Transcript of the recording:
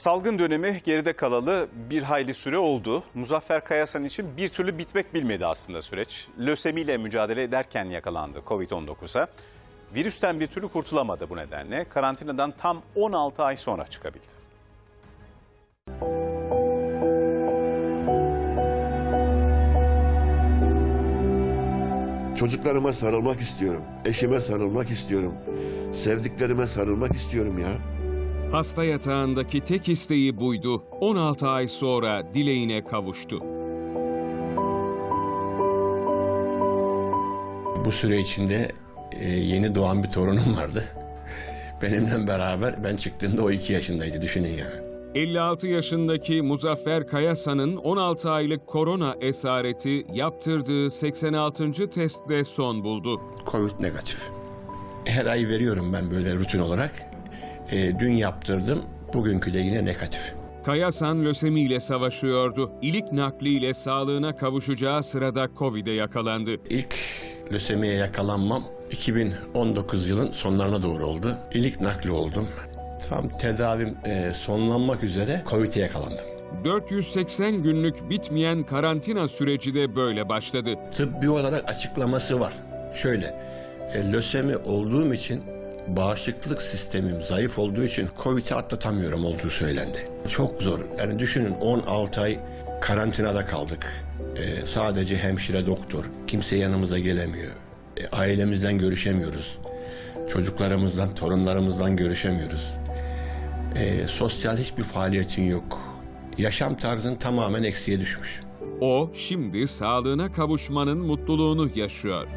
Salgın dönemi geride kalalı bir hayli süre oldu. Muzaffer Kayasan için bir türlü bitmek bilmedi aslında süreç. Lösemiyle mücadele ederken yakalandı Covid-19'a. Virüsten bir türlü kurtulamadı bu nedenle. Karantinadan tam 16 ay sonra çıkabildi. Çocuklarıma sarılmak istiyorum. Eşime sarılmak istiyorum. Sevdiklerime sarılmak istiyorum ya. Hasta yatağındaki tek isteği buydu. 16 ay sonra dileğine kavuştu. Bu süre içinde e, yeni doğan bir torunum vardı. Benimle beraber ben çıktığımda o iki yaşındaydı düşünün yani. 56 yaşındaki Muzaffer Kayasan'ın 16 aylık korona esareti yaptırdığı 86. testte son buldu. Covid negatif. Her ay veriyorum ben böyle rutin olarak. E, dün yaptırdım. Bugünkü de yine negatif. Kayasan lösemiyle savaşıyordu. İlik nakliyle sağlığına kavuşacağı sırada Covid'e yakalandı. İlk lösemiye yakalanmam 2019 yılın sonlarına doğru oldu. İlik nakli oldum. Tam tedavim e, sonlanmak üzere Covid'e yakalandım. 480 günlük bitmeyen karantina süreci de böyle başladı. Tıbbi olarak açıklaması var. Şöyle, e, lösemi olduğum için bağışıklık sistemim zayıf olduğu için Covid'i atlatamıyorum olduğu söylendi. Çok zor. Yani düşünün 16 ay karantinada kaldık. E, sadece hemşire doktor. Kimse yanımıza gelemiyor. E, ailemizden görüşemiyoruz. Çocuklarımızdan, torunlarımızdan görüşemiyoruz. E, sosyal hiçbir faaliyetin yok. Yaşam tarzın tamamen eksiye düşmüş. O şimdi sağlığına kavuşmanın mutluluğunu yaşıyor.